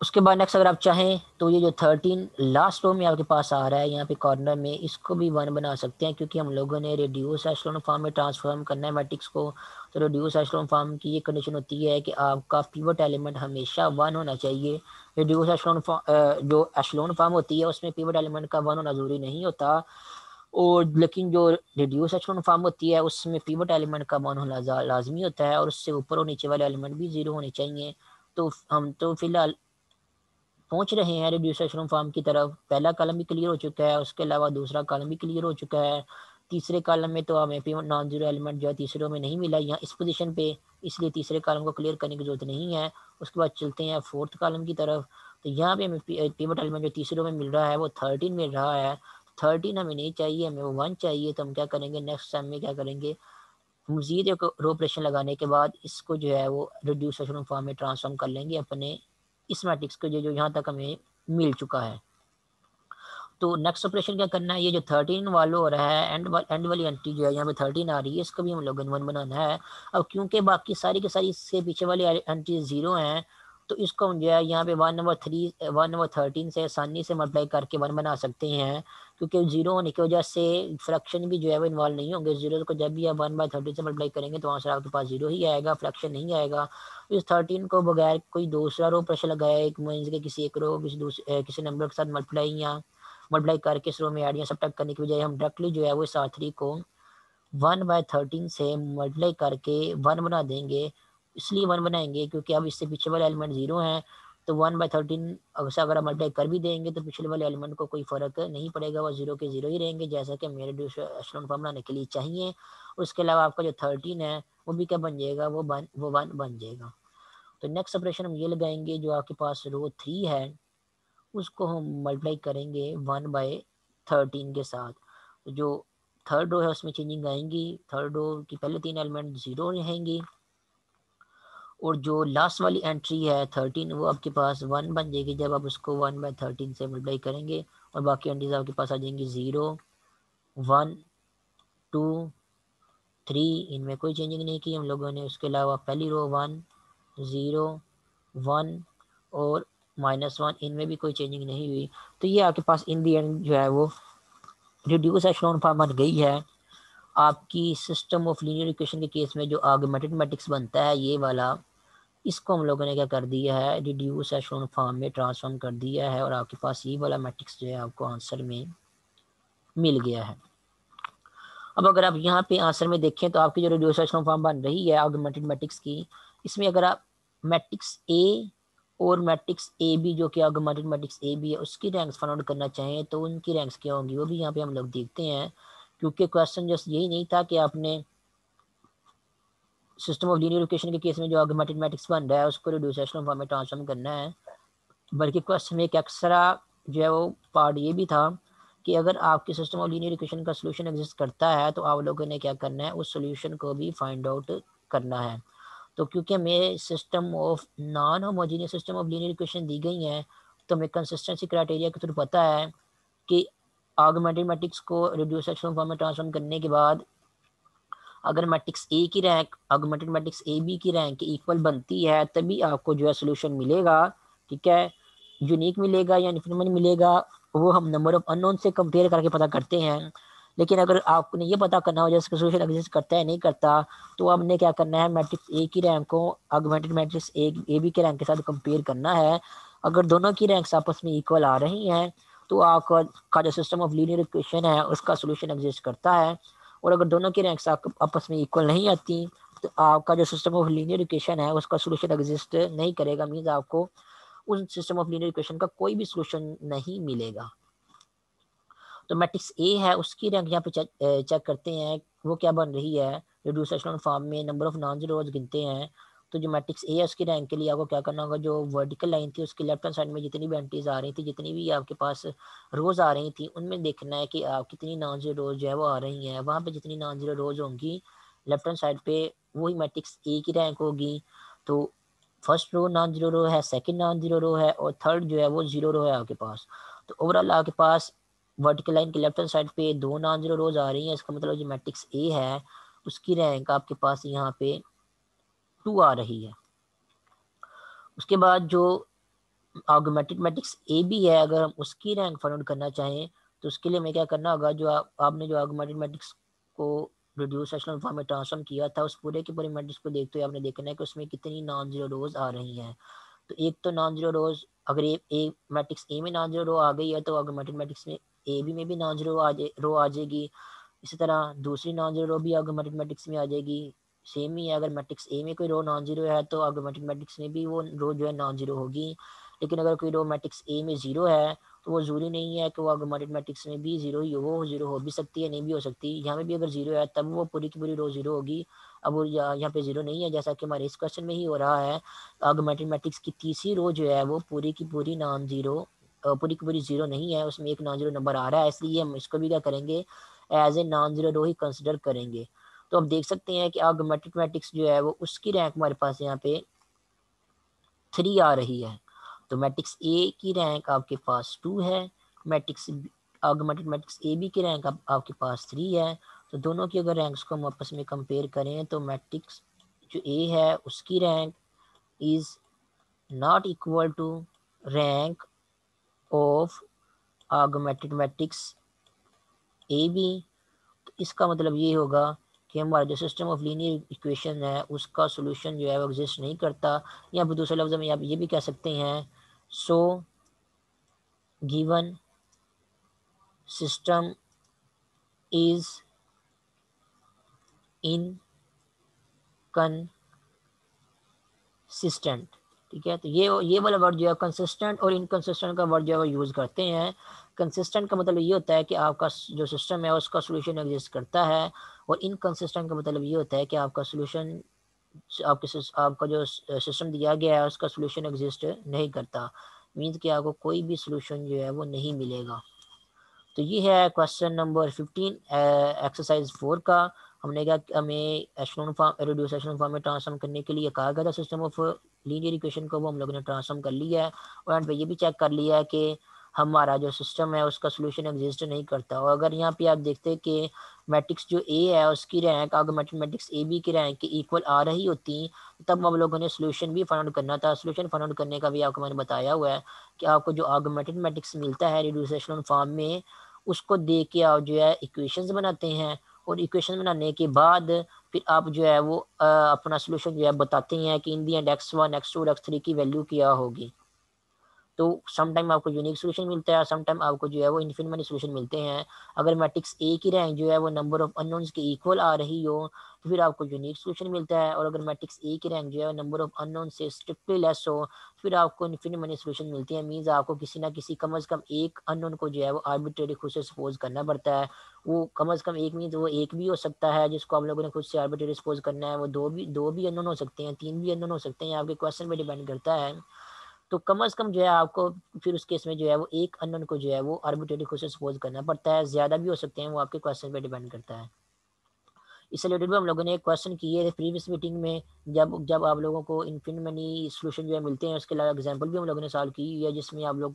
اس کے بعد نیکسٹ اگر آپ چاہیں تو یہ جو تھرٹین لاسٹ رو میں آپ کے پاس آ رہا ہے، یہاں پہ کارنر میں، اس کو بھی ون بنا سکتے ہیں کیونکہ ہم لوگوں نے ریڈیوس ایشلون فارم میں ٹرانسفارم کرنا ہے میٹرکس کو۔ تو ریڈیوس ایشلون فارم کی یہ کنڈیشن ہوتی ہے کہ آپ کا پیوٹ ایلیمنٹ ہمیشہ ون ہونا چاہیے۔ ریڈیوس ایشلون جو ایشلون فارم ہوتی ہے، اس میں پیوٹ ایلیمنٹ کا ون ہونا ضروری نہیں ہوتا۔ اور لیکن جو ریڈیوس ایشلون فارم ہوتی ہے، اس میں پیوٹ ایلیمنٹ کا ون ہونا لازمی ہوتا ہے اور اس سے اوپر اور نیچے والے ایلیمنٹ بھی زیرو ہونے چاہیے۔ تو ہم تو فی الحال پہنچ رہے ہیں ریڈیوسیشن فارم کی طرف۔ پہلا کالم بھی کلیئر ہو چکا ہے، اس کے علاوہ دوسرا کالم بھی کلیئر ہو چکا ہے۔ تیسرے کالم میں تو ہمیں پی نان زیرو ایلیمنٹ جو ہے تیسرے میں نہیں ملا، یہاں اس پوزیشن پہ اس لیے تیسرے کالم کو کلیئر کرنے کی ضرورت نہیں ہے۔ اس کے بعد چلتے ہیں فورتھ کالم کی طرف۔ تو یہاں پہ ہمیں پیمنٹ ایلیمنٹ جو تیسرے میں مل رہا ہے وہ تھرٹین مل رہا ہے۔ تھرٹین ہمیں نہیں چاہیے، ہمیں وہ ون چاہیے۔ تو ہم کیا کریں گے؟ نیکسٹ ٹائم میں کیا کریں گے؟ مزید ایک روپریشن لگانے کے بعد اس کو جو ہے وہ ریڈیوسیشن فارم میں ٹرانسفارم کر لیں گے اپنے اس میٹرکس کو جو یہاں تک ہمیں مل چکا ہے۔ تو نیکسٹ آپریشن کیا کرنا ہے؟ یہ جو تھرٹین والو ہو رہا ہے اینڈ اینڈ والی انٹری جو ہے، یہاں پہ تھرٹین آ رہی ہے، اس کو بھی ہم لوگ ون بنانا ہے۔ اب کیونکہ باقی ساری کے ساری اس سے پیچھے والی انٹری زیرو ہیں، تو اس کو ہم جو ہے یہاں پہ one number three one number thirteen سے آسانی سے ملٹیپلائی کر کے ون بنا سکتے ہیں۔ کیونکہ زیرو ہونے کی وجہ سے فریکشن بھی جو ہے وہ انوالو نہیں ہوں گے. زیرو کو جب بھی آپ ون بائی تھرٹین سے ملٹیپلائی کریں گے تو وہاں سے آپ کے پاس زیرو ہی آئے گا. فریکشن نہیں آئے گا. اس تھرٹین کو بغیر کوئی دوسرا رو پریشر لگایا ایک مینس کے کسی ایک رو کسی دوسرے کسی نمبر کے ساتھ ملٹیپلائی یا ملٹیپلائی کر کے اس رو میں ایڈ یا سب کرنے کی بجائے ہم ڈائریکٹلی جو ہے وہ اس آر تھری کو ون بائی تھرٹین سے ملٹیپلائی کر کے ون بنا دیں گے. اس لیے ون بنائیں گے کیونکہ اب اس سے پیچھے والے ایلیمنٹ زیرو ہیں. تو ون بائی تھرٹین سے اگر ہم ملٹیپلائی کر بھی دیں گے تو پچھلے والے ایلیمنٹ کو کوئی فرق نہیں پڑے گا، وہ زیرو کے زیرو ہی رہیں گے، جیسا کہ میرے ڈیوشن فارم بنانے کے لیے چاہیے۔ اس کے علاوہ آپ کا جو تھرٹین ہے، وہ بھی کیا بن جائے گا؟ وہ ون وہ ون بن جائے گا۔ تو نیکسٹ آپریشن ہم یہ لگائیں گے، جو آپ کے پاس رو تھری ہے، اس کو ہم ملٹیپلائی کریں گے ون بائی تھرٹین کے ساتھ۔ جو تھرڈ رو ہے، اس میں چینجنگ آئیں گی۔ تھرڈ رو کی پہلے تین ایلیمنٹ زیرو رہیں گی۔ اور جو لاسٹ والی انٹری ہے تھرٹین وہ آپ کے پاس ون بن جائے گی جب آپ اس کو ون بائی تھرٹین سے ملٹیپلائی کریں گے اور باقی انٹریز آپ کے پاس آ جائیں گی زیرو ون ٹو تھری ان میں کوئی چینجنگ نہیں کی ہم لوگوں نے اس کے علاوہ پہلی رو ون زیرو ون اور مائنس ون ان میں بھی کوئی چینجنگ نہیں ہوئی۔ تو یہ آپ کے پاس ان دی اینڈ جو ہے وہ ریڈیوس ایشلون فارم بن گئی ہے۔ آپ کی سسٹم آف لینئر ایکویشن کے کیس میں جو آگمیٹڈ میٹرکس بنتا ہے، یہ والا اس کو ہم لوگوں نے کیا کر دیا ہے؟ ریڈیوس ایشلون فارم میں ٹرانسفارم کر دیا ہے اور آپ کے پاس یہ والا میٹرکس جو ہے آپ کو آنسر میں مل گیا ہے۔ اب اگر آپ یہاں پہ آنسر میں دیکھیں تو آپ کی جو ریڈیوس ایشلون فارم بن رہی ہے آگمیٹڈ میٹرکس کی، اس میں اگر آپ میٹرکس اے اور میٹرکس اے بی جو کہ آگمیٹڈ میٹرکس اے بی ہے، اس کی رینکس فائنڈ آؤٹ کرنا چاہیں تو ان کی رینکس کیا ہوں گی؟ وہ بھی یہاں پہ ہم لوگ دیکھتے ہیں۔ کیونکہ کوشچن جس یہی نہیں تھا کہ آپ نے سسٹم آف لینئر ایکویشن کے کیس میں جو آگمیٹڈ میٹرکس بن رہا ہے اس کو ریڈیوس ایشلون فارم میں ٹرانسفارم کرنا ہے بلکہ کوشچن میں ایک ایکسٹرا جو ہے وہ پارٹ یہ بھی تھا کہ اگر آپ کے سسٹم آف لینئر ایکویشن کا سولوشن ایگزسٹ کرتا ہے تو آپ لوگوں نے کیا کرنا ہے اس سولوشن کو بھی فائنڈ آؤٹ کرنا ہے تو کیونکہ ہمیں system of non homogeneous system of linear equation دی گئی ہیں تو ہمیں کنسسٹنسی کرائٹیریا کے تھرو پتہ ہے کہ آگمیٹڈ میٹرکس کو ریڈیوس ایکشن فارم میں ٹرانسفارم کرنے کے بعد اگر میٹرکس اے کی rank augmented matrix A B کی رینک ایکول بنتی ہے، تبھی آپ کو جو ہے سولوشن ملے گا، ٹھیک ہے؟ یونیک ملے گا یا انفرمنٹ ملے گا، وہ ہم نمبر آف ان سے کمپیئر کر کے پتہ کرتے ہیں۔ لیکن اگر آپ نے یہ پتا کرنا ہو، جیسے سولوشن ایگزسٹ کرتا ہے، نہیں کرتا، تو آپ نے کیا کرنا ہے؟ میٹرکس اے کی رینک کو augmented matrix A A B کے رینک کے ساتھ کمپیئر کرنا ہے۔ اگر دونوں کی رینکس آپس میں ایکول آ رہی ہیں، تو آپ کا جو سسٹم آف لینئر ایکویشن ہے، اس کا سولوشن ایگزسٹ کرتا ہے۔ اور اگر دونوں کی رینکس آپس میں ایکول نہیں آتی، تو آپ کا جو سسٹم آف لینئر ایکویشن ہے، اس کا سولوشن ایگزسٹ نہیں کرے گا مینز آپ کو اس سسٹم آف لینئر ایکویشن کا کوئی بھی سولوشن نہیں ملے گا۔ تو میٹرکس اے ہے، اس کی رینک یہاں پہ چیک کرتے ہیں، وہ کیا بن رہی ہے؟ ریڈیوس ایشلون فارم میں نمبر آف نان زیروز گنتے ہیں۔ تو جو میٹرکس اے ہے، اس کی رینک کے لیے آپ کو کیا کرنا ہوگا؟ جو ورٹیکل لائن تھی، اس کی لیفٹ ہینڈ سائڈ میں جتنی بھی انٹریز آ رہی تھی، جتنی بھی آپ کے پاس روز آ رہی تھیں، ان میں دیکھنا ہے کہ آپ کتنی نان زیرو روز جو ہے وہ آ رہی ہیں۔ وہاں پہ جتنی نان زیرو روز ہوں گی لیفٹ ہینڈ سائڈ پہ وہی میٹرکس اے کی رینک ہوگی۔ تو first row non zero row ہے سیکنڈ نان زیرو رو ہے اور تھرڈ جو ہے وہ زیرو رو ہے آپ کے پاس۔ تو اوور آل آپ کے پاس ورٹیکل لائن کی لیفٹ ہینڈ سائڈ پہ دو نان زیرو روز آ رہی ہیں، اس کا مطلب جو میٹرکس اے ہے۔ اس کی رینک آپ کے پاس یہاں پہ ٹو آ رہی ہے۔ اس کے بعد جو آگومیٹڈ میٹرکس اے بھی ہے، اگر ہم اس کی رینک فائنڈ کرنا چاہیں، تو اس کے لیے میں کیا کرنا ہوگا؟ جو آپ نے جو آگومیٹڈ میٹرکس کو ریڈیوس ایشنل فارم میں ٹرانسفارم کیا تھا، اس پورے کے پورے میٹرکس کو دیکھتے ہوئے آپ نے دیکھنا ہے کہ اس میں کتنی نان زیرو روز آ رہی ہیں۔ تو ایک تو نان زیرو روز اگر اے میٹرکس اے میں نان زیرو رو آ گئی ہے، تو آگومیٹڈ میٹرکس میں اے بی میں بھی نان زیرو آ جائے رو آ جائے گی۔ اسی طرح دوسری نان زیرو رو بھی آگومیٹڈ میٹرکس میں آ جائے گی۔ سیم ہی ہے اگر میٹرکس اے میں کوئی رو نان زیرو ہے تو آگومیٹڈ میٹرکس میں بھی وہ رو جو ہے نان زیرو ہوگی لیکن اگر کوئی رو میٹرکس اے میں زیرو ہے تو وہ ضروری نہیں ہے کہ وہ آگومیٹڈ میٹرکس میں بھی زیرو ہی ہو وہ زیرو ہو بھی سکتی ہے نہیں بھی ہو سکتی یہاں میں بھی اگر زیرو ہے تب وہ پوری کی پوری رو زیرو ہوگی اب وہ یہاں پہ زیرو نہیں ہے جیسا کہ ہمارے اس کوشچن میں ہی ہو رہا ہے آگومیٹڈ میٹرکس کی تیسری رو جو ہے وہ پوری کی پوری نان زیرو پوری کی پوری زیرو نہیں ہے اس میں ایک نان زیرو نمبر آ رہا ہے اس لیے ہم اس کو بھی کیا کریں گے as a non zero row he consider کریں گے تو اب دیکھ سکتے ہیں کہ آگومیٹڈ میٹرکس جو ہے وہ اس کی رینک ہمارے پاس یہاں پہ تھری آ رہی ہے۔ تو میٹرکس اے کی رینک آپ کے پاس ٹو ہے۔ Matrix augmented matrix A B کی رینک آپ کے پاس تھری ہے۔ تو دونوں کی اگر رینکس کو ہم آپس میں کمپیئر کریں تو میٹرکس جو اے ہے اس کی rank is not equal to rank of augmented matrix A B تو اس کا مطلب یہ ہوگا کہ ہمارا جو سسٹم آف لینئر ایکویشن ہے اس کا سولوشن جو ہے وہ ایگزسٹ نہیں کرتا۔ یا پھر دوسرے لفظ میں آپ یہ بھی کہہ سکتے ہیں سو گیون سسٹم از ان کن سسٹنٹ ٹھیک ہے؟ تو یہ یہ والا ورڈ جو ہے کنسسٹنٹ اور انکنسسٹنٹ کا ورڈ جو ہے وہ یوز کرتے ہیں۔ کنسسٹنٹ کا مطلب یہ ہوتا ہے کہ آپ کا جو سسٹم ہے، اس کا سولوشن ایگزسٹ کرتا ہے۔ اور انکنسسٹنٹ کا مطلب یہ ہوتا ہے کہ آپ کا سولوشن آپ کے آپ کا جو سسٹم دیا گیا ہے، اس کا سولوشن ایگزسٹ نہیں کرتا۔ مینس کہ آپ کو کوئی بھی سولوشن جو ہے وہ نہیں ملے گا۔ تو یہ ہے question number fifteen exercise four کا۔ ہم نے کہا کہ ہمیں echelon form reduce echelon form میں ٹرانسفارم کرنے کے لیے کہا گیا تھا۔ سسٹم آف لینئر ایکویشن کو وہ ہم لوگوں نے ٹرانسفارم کر لیا ہے۔ اور اینڈ پہ یہ بھی چیک کر لیا ہے کہ ہمارا جو سسٹم ہے، اس کا سولوشن ایگزسٹ نہیں کرتا۔ اور اگر یہاں پہ آپ دیکھتے کہ میٹرکس جو اے ہے، اس کی rank augmented matrix A B کی رینک کے ایکول آ رہی ہوتی، تب ہم لوگوں نے سولوشن بھی فائنڈ کرنا تھا۔ سولوشن فائنڈ کرنے کا بھی آپ کو میں نے بتایا ہوا ہے کہ آپ کو جو آگومیٹڈ میٹرکس ملتا ہے ریڈیوسیشن فارم میں، اس کو دیکھ کے آپ جو ہے ایکویشنز بناتے ہیں۔ اور ایکویشن بنانے کے بعد پھر آپ جو ہے وہ اپنا سولوشن جو ہے بتاتے ہیں کہ in the end x one x two x three کی ویلیو کیا ہوگی۔ تو سم ٹائم آپ کو یونیک سولوشن ملتا ہے سم ٹائم آپ کو جو ہے وہ انفین منی سولوشن ملتے ہیں۔ اگر میٹرکس اے کی رینک جو ہے وہ نمبر آف انونس کے ایکول آ رہی ہو، تو پھر آپ کو یونیک سولوشن ملتا ہے۔ اور اگر میٹرکس اے کی رینک جو ہے نمبر آف انون سے اسٹرکٹلی لیس ہو پھر آپ کو انفین منی سولوشن ملتی ہے مینز آپ کو کسی نہ کسی کم از کم ایک انون کو جو ہے وہ آربیٹری خود سے سپوز کرنا پڑتا ہے۔ وہ کم از کم ایک مینز وہ ایک بھی ہو سکتا ہے، جس کو آپ لوگوں نے خود سے آربیٹری سپوز کرنا ہے۔ وہ دو بھی دو بھی انون ہو سکتے ہیں، تین بھی انون ہو سکتے ہیں۔ آپ کے کوشچن پہ ڈیپینڈ کرتا ہے۔ تو کم از کم جو ہے آپ کو پھر اس کیس میں جو ہے وہ ایک انن کو جو ہے وہ آربیٹری خود سے سپوز کرنا پڑتا ہے، زیادہ بھی ہو سکتے ہیں، وہ آپ کے کوشچن پہ ڈیپینڈ کرتا ہے۔ اس ریلیٹڈ بھی ہم لوگوں نے ایک کوشچن کیے تھے پریویس میٹنگ میں، جب جب آپ لوگوں کو انفین منی سولوشن جو ہے ملتے ہیں، اس کے علاوہ ایگزامپل بھی ہم لوگوں نے سالو کی ہے، جس میں آپ لوگ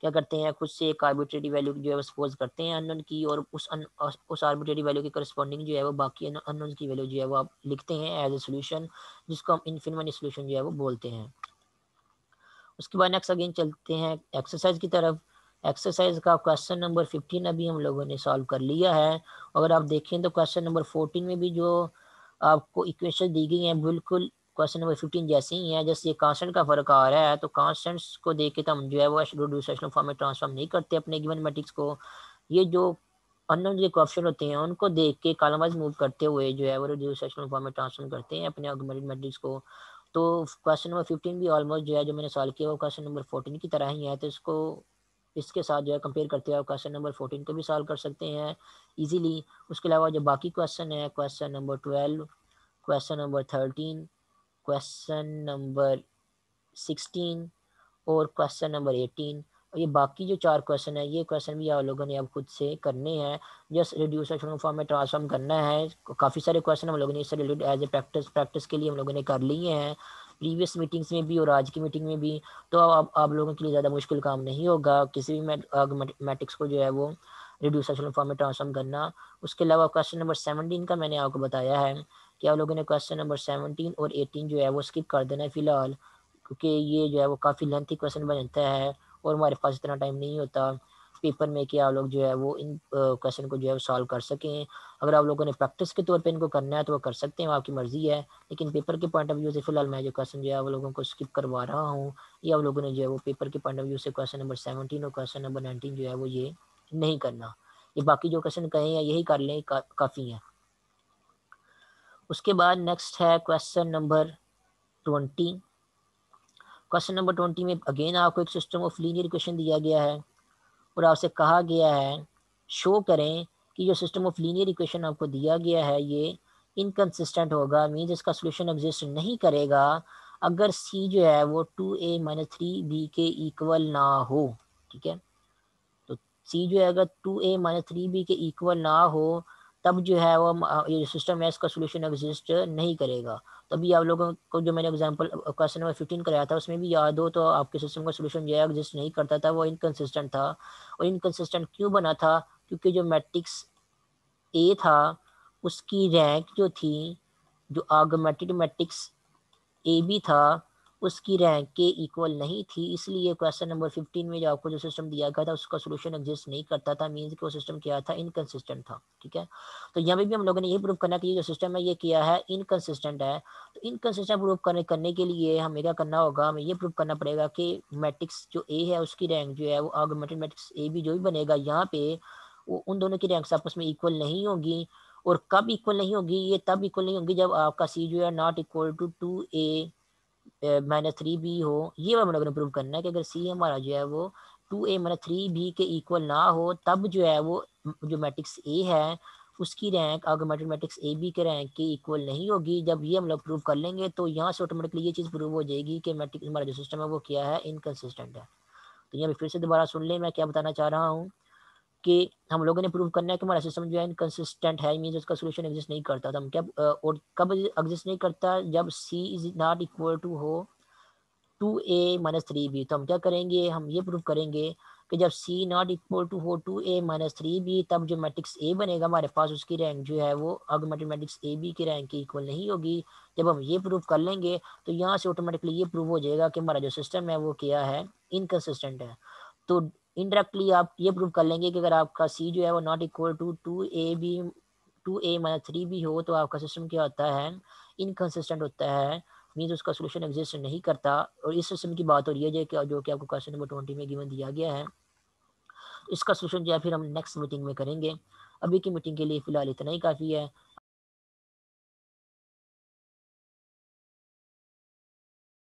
کیا کرتے ہیں، خود سے ایک آربیٹری ویلیو جو ہے وہ سپوز کرتے ہیں انن کی اور اس ان اس آربیٹری ویلیو کی کرسپونڈنگ جو ہے وہ باقی انن کی ویلیو جو ہے وہ آپ لکھتے ہیں ایز اے سولوشن جس کو ہم انفین منی سولوشن جو ہے وہ بولتے ہیں۔ اس کے بعد نیکسٹ اگین چلتے ہیں. ایکسرسائز کی طرف. ایکسرسائز کا کوشچن نمبر ففٹین ابھی ہم لوگوں نے سالو کر لیا ہے. اگر آپ دیکھیں تو کوشچن نمبر فورٹین میں بھی جو آپ کو اکویشن دی گئی ہیں، بالکل کوشچن نمبر ففٹین جیسے ہی ہیں. جیسے کانسٹنٹ کا فرق آ رہا ہے، تو کانسٹنٹس کو دیکھ کے تو ہم جو ہے وہ ریڈیوسیشنل فارم میں ٹرانسفارم نہیں کرتے اپنے گیون میٹرکس کو. یہ جو انون جو کوپشن ہوتے ہیں، ان کو دیکھ کے کالم وائز موو کرتے ہوئے جو ہے وہ ریڈیوسیشنل فارم میں ٹرانسفارم کرتے ہیں اپنے آگمنٹڈ میٹرکس کو. تو کوشچن نمبر ففٹین بھی آلموسٹ جو ہے، جو میں نے سالو کیا وہ کوشچن نمبر فورٹین کی طرح ہی ہے، تو اس کو اس کے ساتھ جو ہے کمپیئر کرتے ہوئے کوشچن نمبر فورٹین کو بھی سالو کر سکتے ہیں ایزیلی اس کے علاوہ جو باقی کوشچن ہے question number twelve question number thirteen question number sixteen اور کوشچن نمبر ایٹین اور یہ باقی جو چار کوشچن ہیں، یہ کوشچن بھی آپ لوگوں نے اب خود سے کرنے ہیں۔ جس ریڈیوسیشن فارم میں ٹرانسفارم کرنا ہے۔ کافی سارے کوشچن ہم لوگوں نے اس سے related as a practice practice کے لیے ہم لوگوں نے کر لیے ہیں۔ پریویس میٹنگس میں بھی اور آج کی میٹنگ میں بھی تو اب آپ لوگوں کے لیے زیادہ مشکل کام نہیں ہوگا۔ کسی بھی میٹرکس کو جو ہے وہ ریڈیوسیشن فارم میں ٹرانسفارم کرنا۔ اس کے علاوہ کوشچن نمبر سیونٹین کا میں نے آپ کو بتایا ہے کہ آپ لوگوں نے کوشچن نمبر سیونٹین اور ایٹین جو ہے وہ اسکپ کر دینا ہے فی الحال۔ کیونکہ یہ جو ہے وہ کافی لینتھی کوشچن بن جاتا ہے۔ اور ہمارے پاس اتنا ٹائم نہیں ہوتا۔ پیپر میں کہ آپ لوگ جو ہے وہ ان کوشچن کو جو ہے سالو کر سکیں۔ اگر آپ لوگوں نے پریکٹس کے طور پہ ان کو کرنا ہے تو وہ کر سکتے ہیں آپ کی مرضی ہے۔ لیکن پیپر کے پوائنٹ آف ویو سے فی الحال میں جو کوشچن جو ہے وہ لوگوں کو اسکپ کروا رہا ہوں۔ یہ آپ لوگوں نے جو ہے وہ پیپر کے پوائنٹ آف ویو سے کوشچن نمبر سیونٹین اور کوشچن نمبر نائنٹین جو ہے وہ یہ نہیں کرنا۔ یہ باقی جو کوشچن کہیں ہیں، یہی کر لیں کافی ہیں۔ اس کے بعد نیکسٹ ہے question number twenty question number twenty میں اگین آپ کو ایک سسٹم آف لینئر کوشچن دیا گیا ہے اور آپ سے کہا گیا ہے شو کریں کہ جو سسٹم آف لینئر ایکویشن آپ کو دیا گیا ہے یہ انکنسسٹنٹ ہوگا مینز اس کا سولوشن ایگزسٹ نہیں کرے گا اگر سی جو ہے وہ two A minus three B کے ایکول نہ ہو، ٹھیک ہے؟ تو سی جو ہے اگر two A minus three B کے ایکول نہ ہو تب جو ہے وہ، یہ سسٹم ہے اس کا سولوشن ایگزسٹ نہیں کرے گا۔ تبھی آپ لوگوں کو جو میں نے ایگزامپل کوشچن نمبر ففٹین کرایا تھا، اس میں بھی یاد ہو تو آپ کے سسٹم کا سولوشن جو ہے ایگزسٹ نہیں کرتا تھا وہ انکنسسٹنٹ تھا۔ اور انکنسسٹنٹ کیوں بنا تھا؟ کیونکہ جو میٹرکس اے تھا، اس کی رینک جو تھی، جو آگمیٹڈ میٹرکس اے بی تھا اس کی رینک کے ایکول نہیں تھی، اس لیے کوشچن نمبر 15 میں جو آپ کو جو سسٹم دیا گیا تھا، اس کا سولوشن ایگزسٹ نہیں کرتا تھا مینز کہ وہ سسٹم کیا تھا؟ انکنسسٹنٹ تھا، ٹھیک ہے؟ تو یہاں بھی ہم لوگوں نے یہ پروف کرنا کہ یہ جو سسٹم ہے، یہ کیا ہے؟ انکنسسٹنٹ ہے۔ تو انکنسسٹنٹ پروف کرنے کرنے کے لیے ہمیں کیا کرنا ہوگا؟ ہمیں یہ پروف کرنا پڑے گا کہ میٹرکس جو اے ہے، اس کی رینک جو ہے، وہ آگمیٹڈ میٹرکس اے بی جو بھی بنے گا یہاں پہ، وہ ان دونوں کی رینکس آپس میں ایکول نہیں ہوگی۔ اور کب ایکول نہیں ہوگی؟ یہ تب ایکول نہیں ہوگی جب آپ کا سی جو ہے not equal to two A minus three B ہو، یہ ہم لوگوں نے پروو کرنا ہے کہ اگر سی ہمارا جو ہے وہ two A minus three B کے ایکول نہ ہو، تب جو ہے وہ جو میٹرکس اے ہے، اس کی rank augmented matrix A B کے رینک کے ایکول نہیں ہوگی، جب یہ ہم لوگ پروو کر لیں گے تو یہاں سے آٹومیٹکلی یہ چیز پروو ہو جائے گی کہ میٹرکس ہمارا جو سسٹم ہے وہ کیا ہے انکنسسٹنٹ ہے۔ تو یہاں پھر سے دوبارہ سن لیں، میں کیا بتانا چاہ رہا ہوں۔ کہ ہم لوگوں نے پروو کرنا ہے کہ ہمارا سسٹم جو ہے انکنسسٹنٹ ہے مینز اس کا سولوشن ایگزسٹ نہیں کرتا۔ تو ہم کیا اور کب ایگزسٹ نہیں کرتا؟ جب C is not equal to who two A minus three B تو ہم کیا کریں گے؟ ہم یہ پروف کریں گے کہ جب C not equal to who two A minus three B تب جو میٹرکس اے بنے گا، ہمارے پاس اس کی رینک جو ہے وہ آگمیٹڈ میٹرکس اے بی کی رینک کی ایکول نہیں ہوگی۔ جب ہم یہ پروف کر لیں گے تو یہاں سے آٹومیٹکلی یہ پروف ہو جائے گا کہ ہمارا جو سسٹم ہے وہ کیا ہے؟ انکنسسٹنٹ ہے۔ تو انڈائریکٹلی آپ یہ پروف کر لیں گے کہ اگر آپ کا سی جو ہے وہ not equal to two A B two A minus three B ہو تو آپ کا سسٹم کیا ہوتا ہے؟ انکنسسٹنٹ ہوتا ہے۔ مینز اس کا سولوشن ایگزسٹ نہیں کرتا۔ اور اس سسٹم کی بات ہو رہی ہے کہ جو کہ آپ کو کوشچن نمبر ٹوئنٹی میں گیون دیا گیا ہے۔ اس کا سولوشن جو ہے پھر ہم نیکسٹ میٹنگ میں کریں گے۔ ابھی کی میٹنگ کے لیے فی الحال اتنا ہی کافی ہے۔